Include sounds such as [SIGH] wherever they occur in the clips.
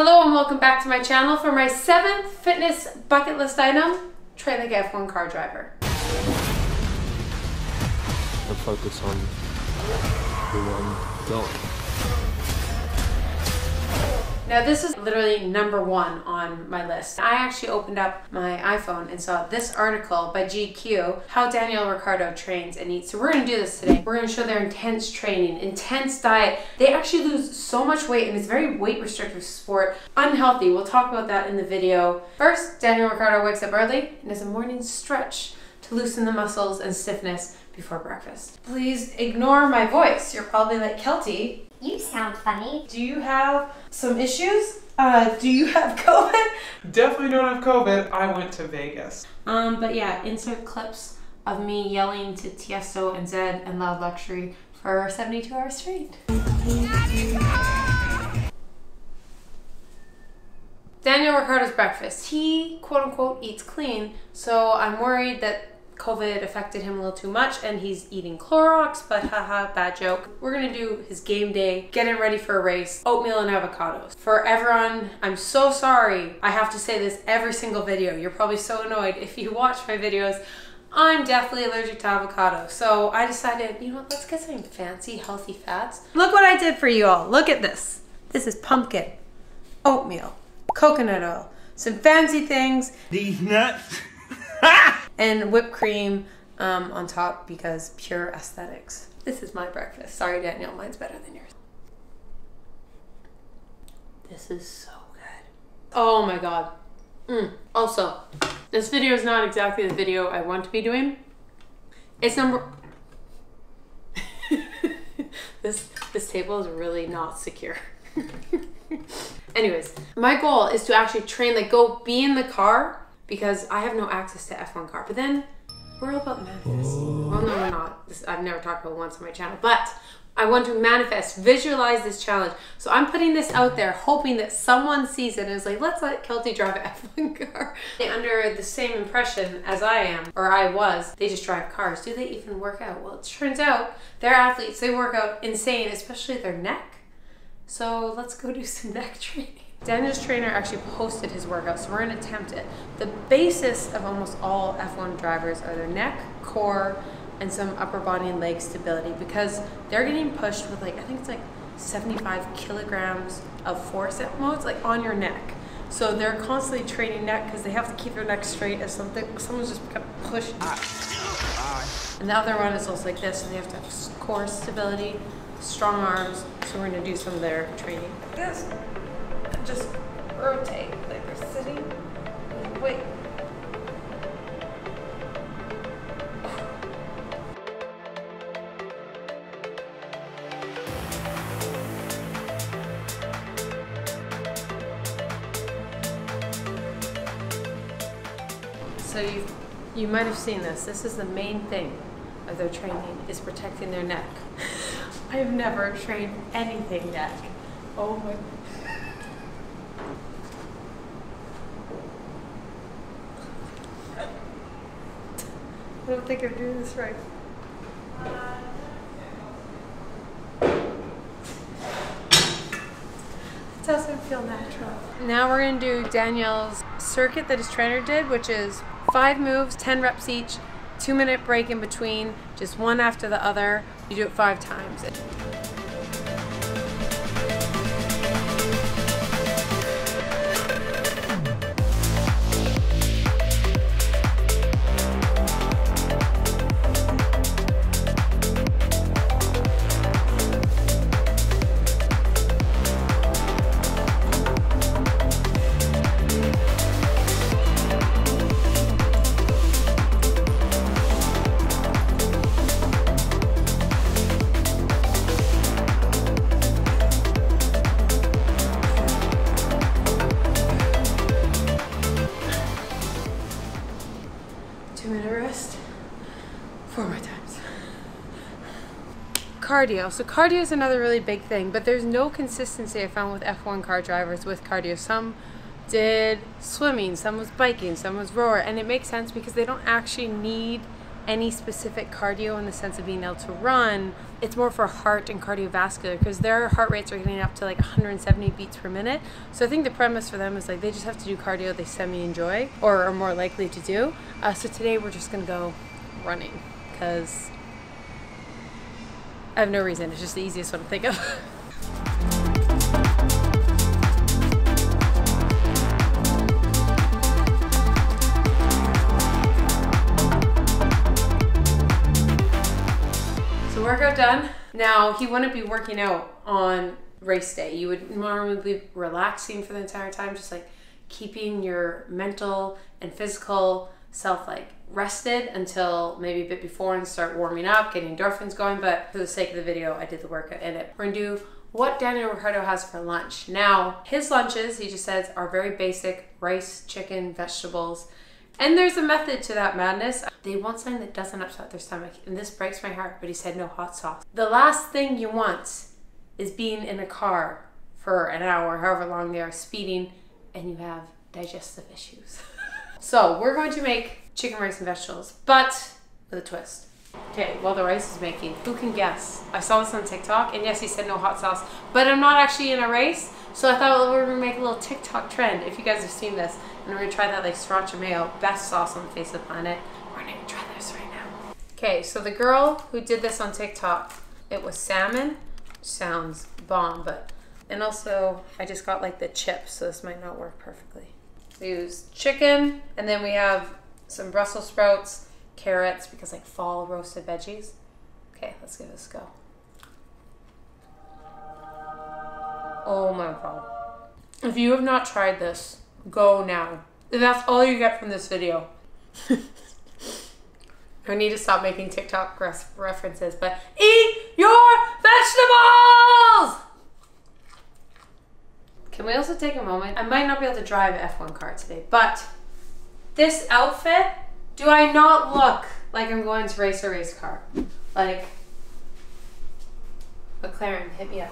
Hello and welcome back to my channel for my seventh fitness bucket list item, train like F1 car driver. and focus on who I'm going. Now this is literally number one on my list. I actually opened up my iPhone and saw this article by GQ, how Daniel Ricciardo trains and eats. So we're gonna do this today. We're gonna show their intense training, intense diet. They actually lose so much weight and it's very weight restrictive sport. Unhealthy, we'll talk about that in the video. First, Daniel Ricciardo wakes up early and does a morning stretch to loosen the muscles and stiffness before breakfast. Please ignore my voice. You're probably like, Keltie, You sound funny. do you have some issues? Uh, do you have [LAUGHS] COVID? Definitely don't have COVID. I went to Vegas. Um, but yeah, insert clips of me yelling to Tiesto and Zedd and Loud Luxury for 72 hours straight. Daniel Ricciardo's breakfast. He quote unquote eats clean, so I'm worried that COVID affected him a little too much and he's eating Clorox, but [LAUGHS] haha, bad joke. We're gonna do his game day, getting ready for a race, oatmeal and avocados. For everyone, I'm so sorry. I have to say this every single video. You're probably so annoyed if you [LAUGHS] watch my videos. I'm definitely allergic to avocado. So I decided, you know let's get some fancy, healthy fats. Look what I did for you all. Look at this. This is pumpkin, oatmeal, coconut oil, some fancy things, These nuts. [LAUGHS] and whipped cream um, on top because pure aesthetics. This is my breakfast. Sorry, Danielle, mine's better than yours. This is so good. Oh my god. Mm. Also, this video is not exactly the video I want to be doing. It's number. [LAUGHS] this this table is really not secure. [LAUGHS] Anyways, my goal is to actually train, like go be in the car because I have no access to F1 car. But then we're all about manifest. Oh. Well, no, we're not. This, I've never talked about once on my channel, but I want to manifest, visualize this challenge. So I'm putting this out there, hoping that someone sees it and is like, let's let Keltie drive an [LAUGHS] F1 car. They Under the same impression as I am, or I was, they just drive cars. Do they even work out? Well, it turns out they're athletes. They work out insane, especially their neck. So let's go do some [LAUGHS] neck training. Daniel's trainer actually posted his workout, so we're gonna attempt it. The basis of almost all F1 drivers are their neck, core, and some upper body and leg stability because they're getting pushed with like, I think it's like 75 kilograms of force at most, like on your neck. So they're constantly training neck because they have to keep their neck straight as something, someone's just kind of pushing. And the other one is also like this, so they have to have core stability, strong arms. So we're gonna do some of their training. This, just rotate like they're sitting. Wait. So you you might have seen this. This is the main thing of their training is protecting their neck. [LAUGHS] I have never trained anything neck. Oh my don't think I'm doing this right. It doesn't feel natural. Now we're gonna do Danielle's circuit that his trainer did, which is five moves, 10 reps each, two minute break in between, just one after the other. You do it five times. Cardio. So cardio is another really big thing, but there's no consistency I found with F1 car drivers with cardio. Some did swimming, some was biking, some was rower, and it makes sense because they don't actually need any specific cardio in the sense of being able to run. It's more for heart and cardiovascular because their heart rates are getting up to like 170 beats per minute. So I think the premise for them is like they just have to do cardio they semi enjoy or are more likely to do. Uh, so today we're just gonna go running because I have no reason. It's just the easiest one to think of. [LAUGHS] so workout done. Now he wouldn't be working out on race day. You would normally be relaxing for the entire time, just like keeping your mental and physical self like rested until maybe a bit before and start warming up, getting endorphins going. But for the sake of the video, I did the workout in it. We're gonna do what Daniel Ricciardo has for lunch. Now, his lunches, he just says, are very basic rice, chicken, vegetables. And there's a method to that madness. They want something that doesn't upset their stomach, and this breaks my heart, but he said no hot sauce. The last thing you want is being in a car for an hour, however long they are speeding, and you have digestive issues. [LAUGHS] so we're going to make chicken rice and vegetables, but with a twist. Okay, while the rice is making, who can guess? I saw this on TikTok, and yes, he said no hot sauce, but I'm not actually in a race, so I thought we were gonna make a little TikTok trend. If you guys have seen this, and we're gonna try that like sriracha mayo, best sauce on the face of the planet. We're gonna try this right now. Okay, so the girl who did this on TikTok, it was salmon. Sounds bomb, but and also I just got like the chips, so this might not work perfectly. We use chicken, and then we have some Brussels sprouts, carrots, because like fall roasted veggies. Okay, let's give this a go. Oh my god. If you have not tried this, go now. That's all you get from this video. [LAUGHS] I need to stop making TikTok references, but eat your vegetables! Can we also take a moment? I might not be able to drive an F1 car today, but this outfit, do I not look like I'm going to race a race car? Like, McLaren, hit me up.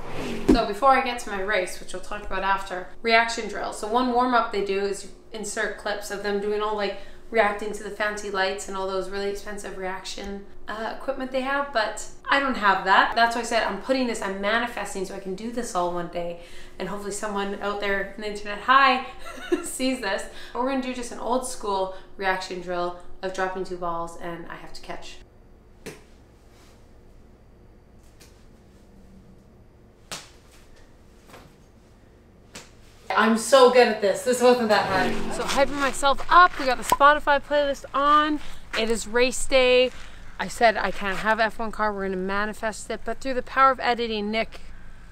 So before I get to my race, which we'll talk about after, reaction drill. So one warm up they do is insert clips of them doing all like reacting to the fancy lights and all those really expensive reaction uh, equipment they have, but I don't have that. That's why I said I'm putting this, I'm manifesting so I can do this all one day and hopefully someone out there in the internet high [LAUGHS] sees this. We're gonna do just an old school reaction drill of dropping two balls and I have to catch. I'm so good at this. This wasn't that hard. So hyping myself up. We got the Spotify playlist on. It is race day. I said I can't have F1 car. We're gonna manifest it, but through the power of editing, Nick,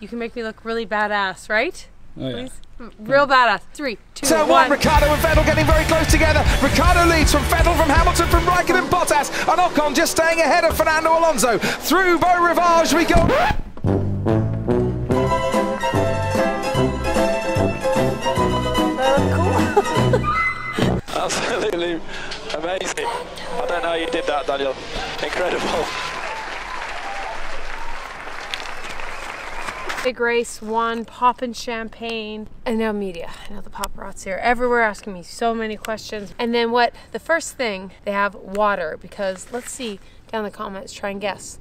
you can make me look really badass, right? Oh, yeah. Please, real badass. Three, two, So one. one, Ricciardo and Vettel getting very close together. Ricciardo leads from Vettel, from Hamilton, from Raikkonen, Bottas, and Ocon just staying ahead of Fernando Alonso. Through Beau Rivage we go. [LAUGHS] Absolutely amazing. I don't know how you did that, Daniel. Incredible. Big race, one, popping champagne, and now media. I know the paparazzi are everywhere asking me so many questions. And then what? The first thing, they have water because let's see down in the comments, try and guess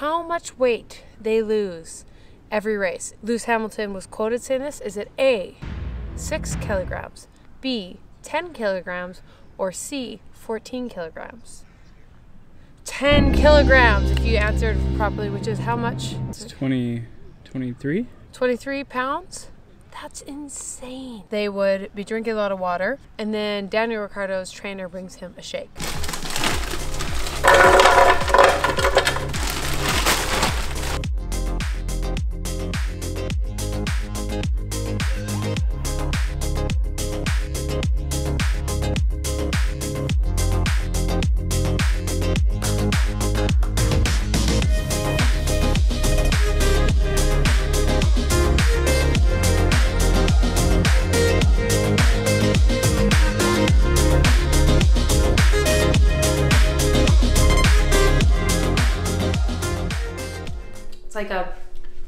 how much weight they lose every race. Lewis Hamilton was quoted saying this. Is it A, six kilograms, B, 10 kilograms, or C, 14 kilograms? 10 kilograms if you answered properly, which is how much? It's 20, 23? 23 pounds? That's insane. They would be drinking a lot of water, and then Daniel Ricciardo's trainer brings him a shake.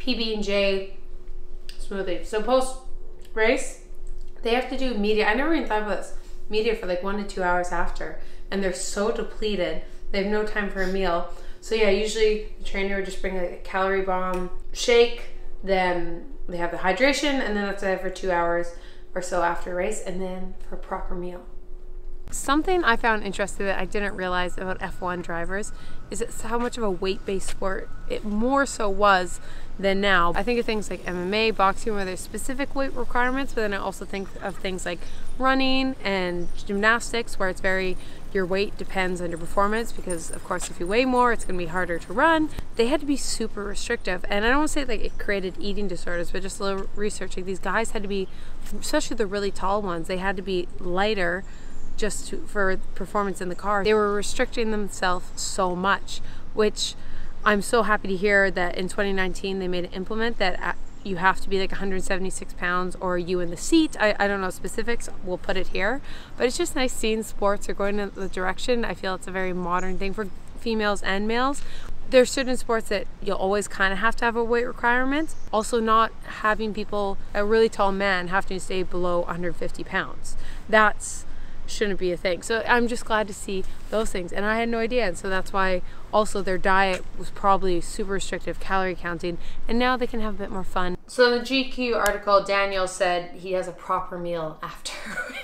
PB and J smoothie. So post race, they have to do media. I never even thought about this media for like one to two hours after, and they're so depleted. They have no time for a meal. So yeah, usually the trainer would just bring like a calorie bomb shake, then they have the hydration, and then that's it for two hours or so after race, and then for a proper meal. Something I found interesting that I didn't realize about F1 drivers is it's how much of a weight-based sport it more so was than now. I think of things like MMA, boxing, where there's specific weight requirements, but then I also think of things like running and gymnastics, where it's very your weight depends on your performance because of course if you weigh more it's going to be harder to run they had to be super restrictive and i don't want to say like it created eating disorders but just a little researching these guys had to be especially the really tall ones they had to be lighter just to, for performance in the car. They were restricting themselves so much, which I'm so happy to hear that in 2019 they made an implement that uh, you have to be like 176 pounds or you in the seat. I, I don't know specifics, we'll put it here. But it's just nice seeing sports are going in the direction. I feel it's a very modern thing for females and males. There's certain sports that you'll always kind of have to have a weight requirement. Also not having people, a really tall man having to stay below 150 pounds. That's shouldn't be a thing. So I'm just glad to see those things. And I had no idea. And so that's why also their diet was probably super restrictive, calorie counting, and now they can have a bit more fun. So in the GQ article, Daniel said he has a proper meal after,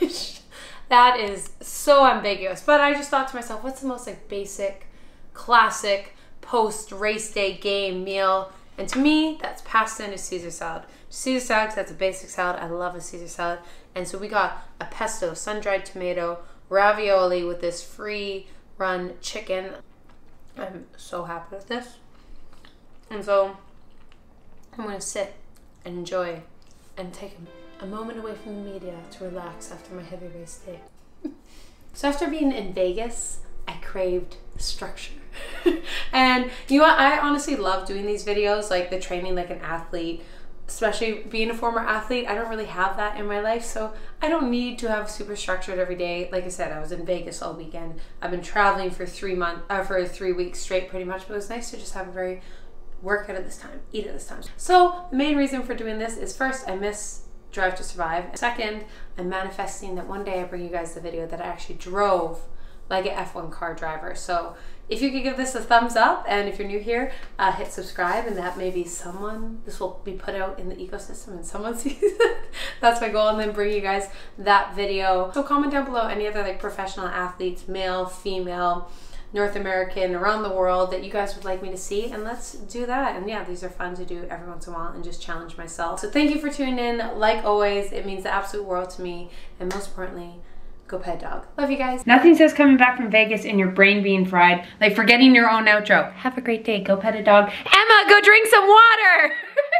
which [LAUGHS] that is so ambiguous. But I just thought to myself, what's the most like basic, classic post race day game meal? And to me, that's pasta and a Caesar salad. Caesar salad, that's a basic salad. I love a Caesar salad. And so we got a pesto, sun dried tomato, ravioli with this free run chicken. I'm so happy with this. And so I'm to sit and enjoy and take a moment away from the media to relax after my heavy race day. [LAUGHS] so after being in Vegas, I craved structure. [LAUGHS] and you know what? I honestly love doing these videos, like the training like an athlete especially being a former athlete, I don't really have that in my life. So I don't need to have super structured every day. Like I said, I was in Vegas all weekend. I've been traveling for three months, uh, for three weeks straight pretty much, but it was nice to just have a very work out at this time, eat at this time. So the main reason for doing this is first, I miss Drive to Survive. Second, I'm manifesting that one day I bring you guys the video that I actually drove like an F1 car driver. So if you could give this a thumbs up and if you're new here, uh, hit subscribe and that maybe someone, this will be put out in the ecosystem and someone [LAUGHS] sees it. That's my goal and then bring you guys that video. So comment down below any other like professional athletes, male, female, North American, around the world that you guys would like me to see and let's do that. And yeah, these are fun to do every once in a while and just challenge myself. So thank you for tuning in. Like always, it means the absolute world to me and most importantly, go pet dog. Love you guys. Nothing says coming back from Vegas and your brain being fried like forgetting your own outro. Have a great day. Go pet a dog. Emma, go drink some water. [LAUGHS]